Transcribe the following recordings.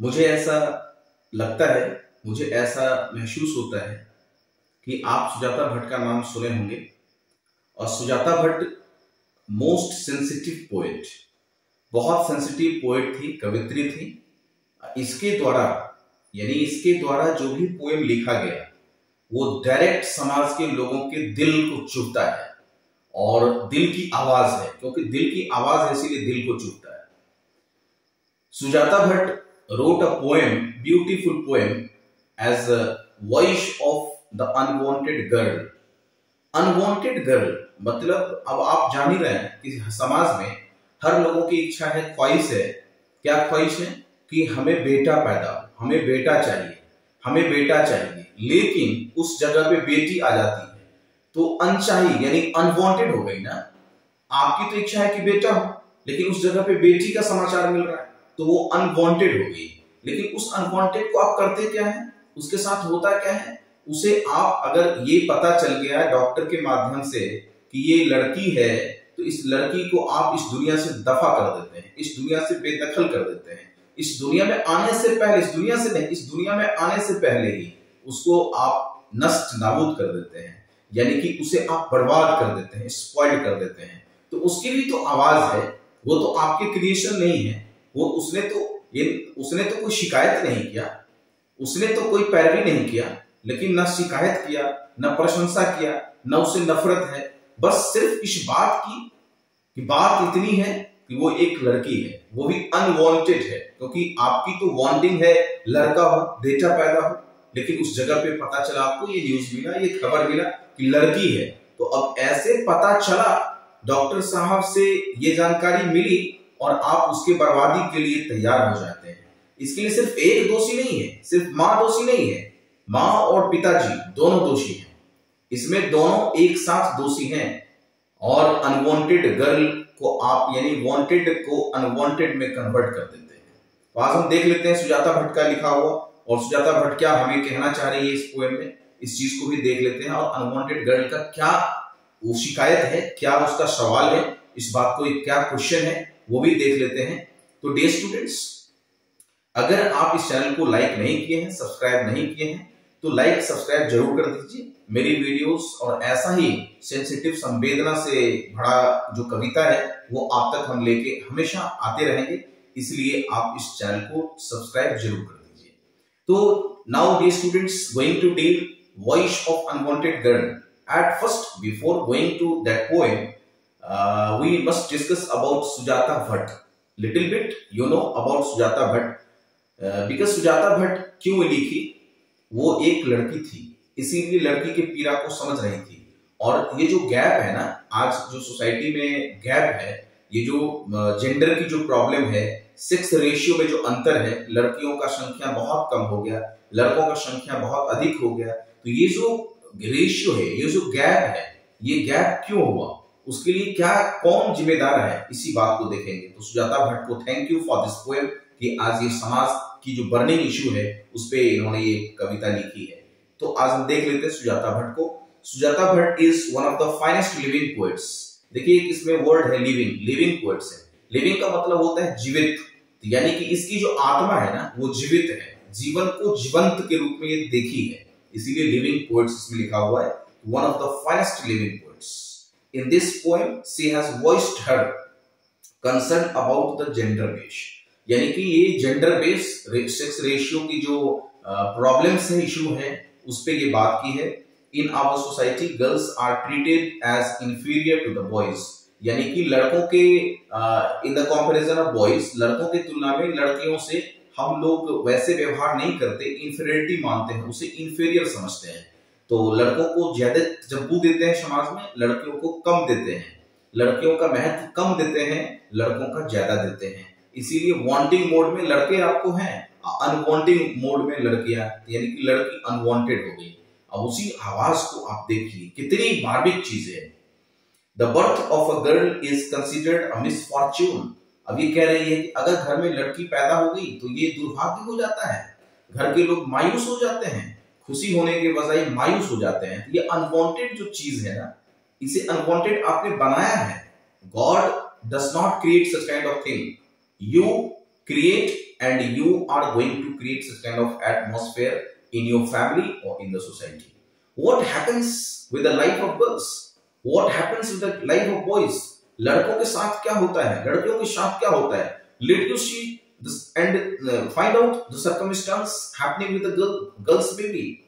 मुझे ऐसा लगता है, मुझे ऐसा महसूस होता है कि आप सुजाता भट्ट का नाम सुने होंगे। और Sujata Bhatt most sensitive poet बहुत सेंसिटिव पोएट थी, कवित्री थी। इसके द्वारा, यानी इसके द्वारा जो भी पोएम लिखा गया, वो डायरेक्ट समाज के लोगों के दिल को चुभता है। और दिल की आवाज़ है, क्योंकि दिल की आवाज़ है इसीलिए दिल को चुभता है। Sujata Bhatt wrote a poem, beautiful poem, as a voice of the unwanted girl. Unwanted girl मतलब अब आप जान ही रहे हैं कि समाज में हर लोगों की इच्छा है ख्वाहिश है। क्या ख्वाहिश है? कि हमें बेटा पैदा हो हमें बेटा चाहिए हमें बेटा चाहिए। लेकिन उस जगह पे बेटी आ जाती है। तो अनचाही यानी अनवांटेड हो गई ना। आपकी तो इच्छा है कि बेटा हो लेकिन उस जगह पे बेटी का समाचार मिल रहा है। तो वो अनवांटेड हो गई। लेकिन उस अनवांटेड को आप करते क्या है? उसके साथ होता क्या है? उसे आप अगर ये पता चल गया है डॉक्टर के माध्यम से कि ये लड़की है तो इस लड़की को आप इस दुनिया से दफ़ा कर देते हैं, इस दुनिया से बेदखल कर देते हैं। इस दुनिया में आने से पहले, इस दुनिया से नहीं, इस दुनिया में आने से पहले ही उसको आप नष्ट नाबूद कर देते हैं। यानी कि उसे आप बर्बाद कर देते हैं स्पॉइल कर देते हैं। तो उसकी भी तो आवाज़ है, वो तो आपके क्रिएशन नहीं है। वो उसने तो ये उसने तो कोई शिकायत नहीं किया। उसने तो कोई पैरवी नहीं किया, लेकिन न शिकायत किया, न प्रशंसा किया, न उसे नफरत है। बस सिर्फ़ इस बात की, कि बात इतनी है कि वो एक लड़की है। वो भी अनवांटेड है, क्योंकि आपकी तो वांटिंग है, लड़का हो बेटा पैदा हो, लेकिन उस जगह पे पता चला आपको, ये न्यूज़ मिला, ये खबर मिला कि लड़की है। तो अब ऐसे पता चला डॉक्टर साहब से ये जानकारी मिली और आप उसके बर्बादी के लिए तैयार हो जाते हैं। इसके लिए सिर्फ़ एक दोषी नहीं है, सिर्फ़ माँ दोषी नहीं है, माँ और पिताजी दोनों दोषी हैं। इसमें दोनों एक साथ दोषी हैं और अनवांटेड गर्ल को आप, यानी वांटेड को अनवांटेड में कन्वर्ट कर देते हैं। तो आज हम देख लेते हैं सुजाता भट्ट का लिखा हुआ, और सुजाता भट्ट क्या हमें कहना चाह रही है इस पोएम में? इस चीज़ को भी देख लेते हैं, और अनवांटेड गर्ल का क्या वो शिकायत है, क्या उसका सवाल है? इस बात को क्या क्वेश्चन है? वो भी देख लेते हैं। तो डे स्टूडेंट्स अगर आप इस चैनल को लाइक नहीं किए हैं सब्सक्राइब नहीं किए हैं तो लाइक सब्सक्राइब ज़रूर कर दीजिए। मेरी वीडियोस और ऐसा ही सेंसिटिव संवेदना से भरा जो कविता है, वो आप तक हम लेके हमेशा आते रहेंगे। इसलिए आप इस चैनल को सब्सक्राइब ज़रूर कर दीजिए। तो now day students going to deal voice of unwanted girl at first before going to that poem uh, we must discuss about Sujata Bhatt. Little bit, you know about Sujata Bhatt. Uh, because Sujata Bhatt क्यों लिखी? वो एक लड़की थी। इसीलिए लड़की के पीड़ा को समझ रही थी। और ये जो गैप है ना आज जो सोसाइटी में गैप है ये जो जेंडर की जो प्रॉब्लम है सेक्स रेशियो में जो अंतर है लड़कियों का संख्या बहुत कम हो गया लड़कों का संख्या बहुत अधिक हो गया। तो ये जो रेशियो है ये जो गैप है ये गैप क्यों हुआ? उसके लिए क्या, कौन जिम्मेदार है? इसी बात को देखेंगे। तो सुजाता भट्ट को thank you for this poem कि आज ये समाज की जो बर्निंग इश्यू है, उस पर इन्होंने ये कविता लिखी है। तो आज हम देख लेते हैं सुजाता भट्ट को। Sujata Bhatt is one of the finest living poets देखिए इसमें वर्ड है लिविंग लिविंग पोएट्स है। लिविंग का मतलब होता है जीवित। यानी कि इसकी जो आत्मा है ना, वो जीवित है। जीवन को जीवंत के रूप में ये देखी है। इसीलिए लिविंग पोएट्स इसमें लिखा हुआ है। One of the finest living poets In this poem, she has voiced her concern about the gender base. यानी कि ये जेंडर बेस सेक्स रेशियो की जो प्रॉब्लम्स है इशू है उस पर ये बात की है। In our society girls are treated as inferior to the boys यानी कि लड़कों के in the comparison of boys लड़कों की तुलना में लड़कियों से हम लोग वैसे व्यवहार नहीं करते इंफीरियरिटी मानते हैं उसे इंफीरियर समझते हैं। तो लड़कों को ज़्यादा जब्बू देते हैं समाज में, लड़कियों को कम देते हैं। लड़कियों का महत्व कम देते हैं, लड़कों का ज़्यादा देते हैं। इसीलिए वांटिंग मोड में लड़के आपको हैं अनवांटिंग मोड में लड़कियाँ, यानी कि लड़की अनवांटेड हो गई। अब उसी आवाज़ को आप देखिए, कितनी मार्मिक चीज़ है। The birth of a girl is considered a misfortune अब ये कह रही है कि अगर घर में लड़की पैदा हो गई तो ये दुर्भाग्य हो जाता है। घर के लोग मायूस हो जाते हैं। खुशी होने के बजाय मायूस हो जाते हैं। तो ये अनवांटेड जो चीज़ है ना, इसे अनवांटेड आपने बनाया है। God does not create such kind of thing you create and you are going to create such kind of atmosphere in your family और in the society what happens with the life of girls what happens with the life of boys लड़कों के साथ क्या होता है? लड़कियों के साथ क्या होता है? Literacy and uh, find out the circumstance happening with the girl, girls baby.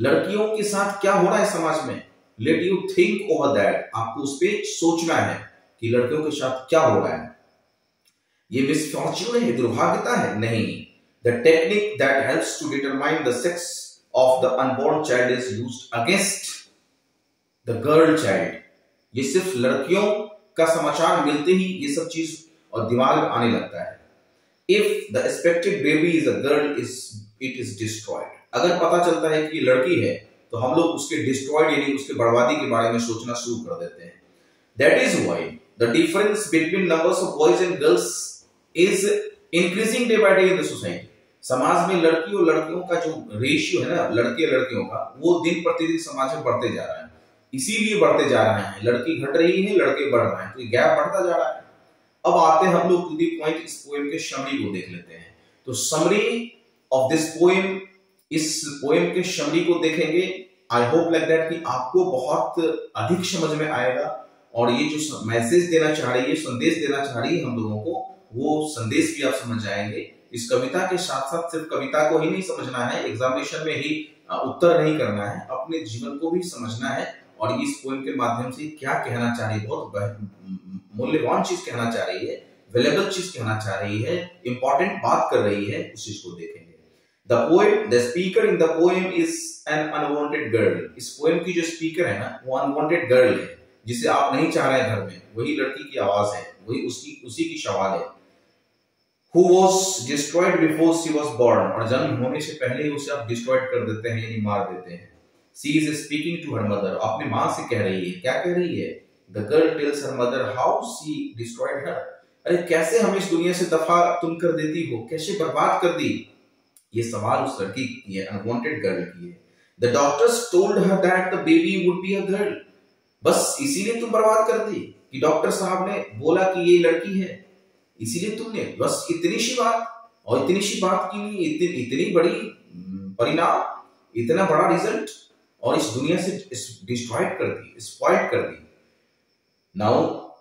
लड़कियों के साथ क्या हो रहा है समाज में? Let you think over that आपको उस पर सोचना है कि लड़कियों के साथ क्या हो रहा है। ये मिसफॉर्च्यून है दुर्भाग्यता है? नहीं। The technique that helps to determine the sex of the unborn child is used against the girl child ये सिर्फ़ लड़कियों का समाचार मिलते ही ये सब चीज़ और दिमाग आने लगता है। If the expected baby is a girl is it is destroyed अगर पता चलता है कि लड़की है तो हम लोग उसके डिस्ट्रॉयड यानी उसके बर्बादी के बारे में सोचना शुरू कर देते हैं। That is why the difference between numbers of boys and girls is increasing day by day in the society समाज में लड़की और लड़कियों का जो रेशियो है ना, लड़के लड़कियों का, वो दिन प्रतिदिन समाज में बढ़ते जा रहा है। इसीलिए बढ़ते जा रहे हैं। लड़की घट रही है, लड़के बढ़ रहे हैं। तो गैप बढ़ता जा रहा है। अब आते हैं हम लोग टू दी पॉइंट इस पोएम के शमरी को देख लेते हैं। तो समरी ऑफ़ दिस पोएम इस पोएम के शमरी को देखेंगे। आई होप लाइक दैट कि आपको बहुत अधिक समझ में आएगा और ये जो मैसेज देना चाह रही है, संदेश देना चाह रही है हम लोगों को, वो संदेश भी आप समझ जाएँगे। इस कविता के साथ साथ सिर्फ़ कविता को ही नहीं समझना है एग्जामिनेशन में ही उत्तर नहीं करना है, अपने जीवन को भी समझना है और इस पोएम के माध्यम से क्या कहना चाह रही है, बहुत मूल्यवान चीज़ कहना चाह रही है वेलेबल चीज़ कहना चाह रही है इंपॉर्टेंट बात कर रही है, उस चीज़ को देखेंगे। The poem the speaker in the poem is an unwanted girl इस पोएम की जो स्पीकर है ना, वो अनवांटेड गर्ल है, जिसे आप नहीं चाह रहे घर में। वही लड़की की आवाज़ है, वही उसकी, उसी की सवाल है। Who was destroyed before she was born? और जन्म होने से पहले ही उसे आप डिस्ट्रॉयड कर देते हैं, यानी मार देते हैं। She is speaking to her mother अपनी माँ से कह रही है। क्या कह रही है? The girl tells her mother how she destroyed her अरे, कैसे हम इस दुनिया से दफ़ा तुम कर देती हो? कैसे बर्बाद कर दी? ये सवाल उस लड़की की है अनवांटेड गर्ल की है। The doctors told her that the baby would be a girl बस इसीलिए तुम बर्बाद कर दी कि डॉक्टर साहब ने बोला कि ये लड़की है। इसीलिए तुमने, बस इतनी सी बात। और इतनी सी बात की लिए इतनी इतनी बड़ी परिणाम, इतना बड़ा रिज़ल्ट और इस दुनिया से डिस्ट्रॉयड कर दी स्पॉइल्ड कर दी। Now,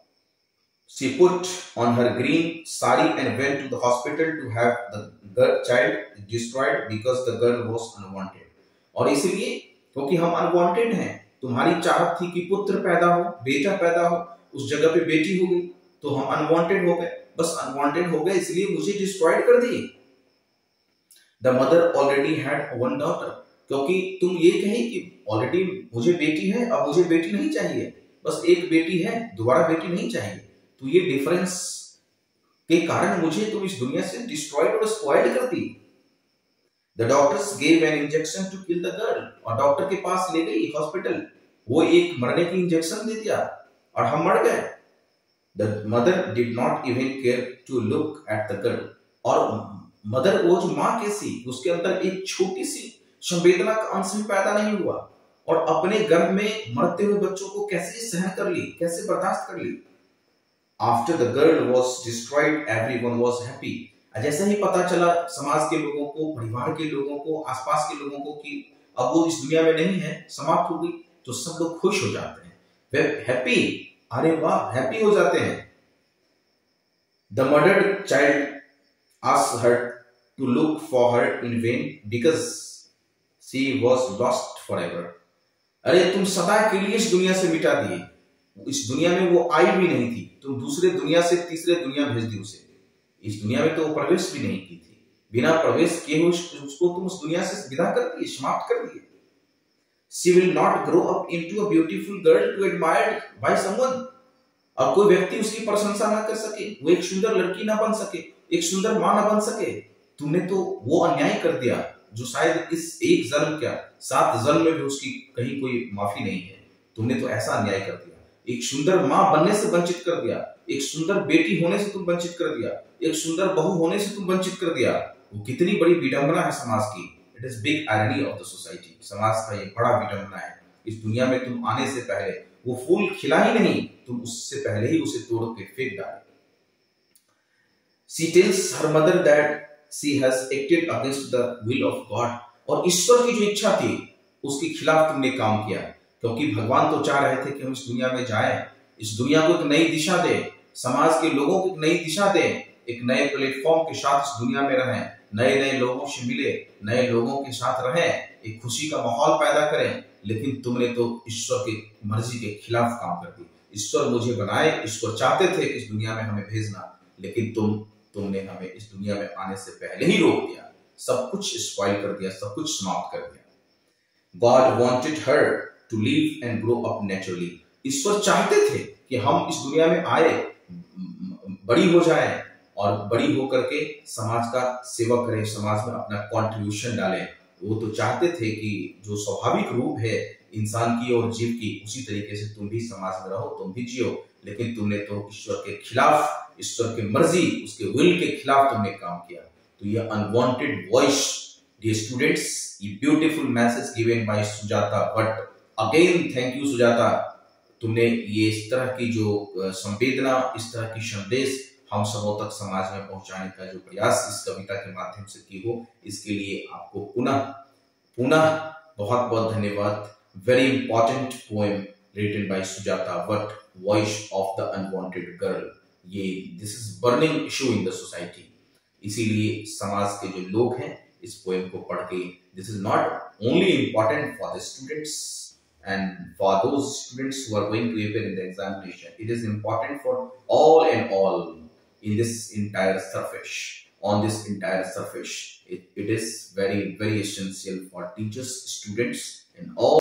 she put on her green sari and went to the hospital to have the girl, child destroyed because the girl was unwanted. और इसलिए क्योंकि हम अनवांटेड हैं तुम्हारी चाहत थी कि पुत्र पैदा हो बेटा पैदा हो उस जगह पे बेटी हो गई तो हम अनवांटेड हो गए। बस अनवांटेड हो गए इसलिए मुझे डिस्ट्रॉयड कर दिए। The mother already had one daughter क्योंकि तुम ये कहे कि ऑलरेडी मुझे बेटी है अब मुझे बेटी नहीं चाहिए। बस एक बेटी है, दोबारा बेटी नहीं चाहिए तो ये डिफरेंस के कारण मुझे तुम इस दुनिया से डिस्ट्रॉयड और स्पॉइल्ड कर दी। The doctors gave an injection to kill the girl और डॉक्टर के पास ले गई हॉस्पिटल वो एक मरने की इंजेक्शन दे दिया और हम मर गए। The mother did not even care to look at the girl और मदर वो जो माँ कैसी, उसके अंदर एक छोटी सी संवेदना का अंश भी पैदा नहीं हुआ। और अपने गर्भ में मरते हुए बच्चों को कैसे सहन कर ली, कैसे बर्दाश्त कर ली? After the girl was destroyed everyone was happy जैसे ही पता चला, समाज के लोगों को, परिवार के लोगों को, आसपास के लोगों को कि अब वो इस दुनिया में नहीं है, समाप्त हो गई तो सब लोग खुश हो जाते हैं। वे हैप्पी अरे वाह हैप्पी हो जाते हैं। The murdered child us her to look for her in vain because she was lost forever अरे तुम सदा के लिए इस दुनिया से मिटा दिए। इस दुनिया में वो आई भी नहीं थी। तुम दूसरे दुनिया से तीसरे दुनिया भेज दी उसे। इस दुनिया में तो वो प्रवेश भी नहीं की थी। बिना प्रवेश किए हुए उसको तुम उस दुनिया से विदा कर दिए, समाप्त कर दिए। She will not grow up into a beautiful girl to admired by someone और कोई व्यक्ति उसकी प्रशंसा ना कर सके, वो एक सुंदर लड़की ना बन सके, एक सुंदर माँ ना बन सके। तुमने तो वो अन्याय कर दिया। जो शायद इस एक जन्म क्या, सात जन्म में भी उसकी कहीं कोई माफ़ी नहीं है। तुमने तो ऐसा अन्याय कर दिया। एक सुंदर माँ बनने से वंचित कर दिया। एक सुंदर बेटी होने से तुम वंचित कर दिया। एक सुंदर बहू होने से तुम वंचित कर दिया। वो कितनी बड़ी विडंबना है समाज की। It is big irony of the society समाज का ये बड़ा विडंबना है। इस दुनिया में तुम आने से पहले, वो फूल खिला ही नहीं, तुम उससे पहले ही उसे तोड़ के फेंक डाले। She tells her mother that she has acted against the will of God और ईश्वर की जो इच्छा थी, उसके खिलाफ तुमने काम किया। क्योंकि भगवान तो चाह रहे थे कि हम इस दुनिया में जाएँ, इस दुनिया को एक नई दिशा दे, समाज के लोगों को एक नई दिशा दे, एक नए प्लेटफॉर्म के साथ इस दुनिया में रहें नए नए लोगों से मिले, नए लोगों के साथ रहें, एक खुशी का माहौल पैदा करें। लेकिन तुमने तो ईश्वर की मर्ज़ी के खिलाफ काम कर दी ईश्वर मुझे बनाए, ईश्वर चाहते थे कि इस दुनिया में हमें भेजना। लेकिन तुम तुमने हमें इस दुनिया में आने से पहले ही रोक दिया। सब कुछ स्पॉइल कर दिया, सब कुछ समाप्त कर दिया। God wanted her to live and grow up naturally ईश्वर चाहते थे कि हम इस दुनिया में आए, बड़ी हो जाए और बड़ी होकर के समाज का सेवा करें, समाज में अपना कंट्रीब्यूशन डालें। वो तो चाहते थे कि जो स्वाभाविक रूप है, इंसान की और जीव की, उसी तरीके से तुम भी समाज में रहो, तुम भी जियो। लेकिन तुमने तो ईश्वर के खिलाफ ईश्वर की मर्ज़ी, उसके विल के खिलाफ तुमने काम किया। तो ये अनवांटेड वॉइस डियर स्टूडेंट्स ये beautiful message given by Sujata. But again thank you Sujata. तुमने ये इस तरह की जो संवेदना, इस तरह की संदेश हम सबों तक समाज में पहुँचाने का जो प्रयास इस कविता के माध्यम से की हो, इसके लिए आपको पुनः पुनः बहुत बहुत धन्यवाद। Very important poem written by Sujata what voice of the unwanted girl ये this is burning issue in the society इसीलिए समाज के जो लोग हैं इस पोएम को पढ़ के this is not only important for the students for those students who are going to appear in the examination it is important for all and all in this entire surface on this entire surface it, it is very very essential for teachers students and all